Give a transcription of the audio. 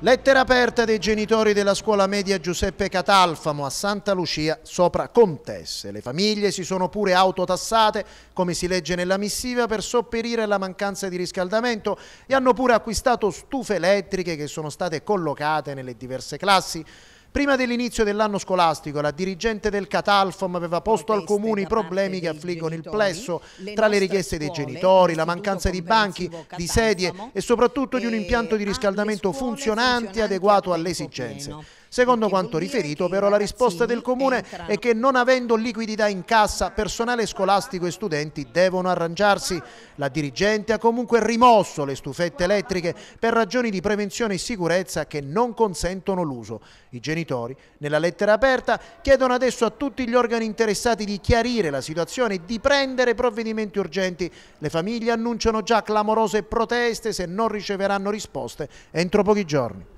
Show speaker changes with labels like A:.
A: Lettera aperta dei genitori della scuola media Giuseppe Catalfamo a Santa Lucia sopra Contesse. Le famiglie si sono pure autotassate, come si legge nella missiva, per sopperire alla mancanza di riscaldamento e hanno pure acquistato stufe elettriche che sono state collocate nelle diverse classi. Prima dell'inizio dell'anno scolastico la dirigente del Catalfom aveva posto al comune i problemi che affliggono il plesso tra le richieste dei genitori, la mancanza di banchi, di sedie e soprattutto di un impianto di riscaldamento funzionante e adeguato alle esigenze. Secondo quanto riferito, però, la risposta del Comune è che non avendo liquidità in cassa, personale scolastico e studenti devono arrangiarsi. La dirigente ha comunque rimosso le stufette elettriche per ragioni di prevenzione e sicurezza che non consentono l'uso. I genitori, nella lettera aperta, chiedono adesso a tutti gli organi interessati di chiarire la situazione e di prendere provvedimenti urgenti. Le famiglie annunciano già clamorose proteste se non riceveranno risposte entro pochi giorni.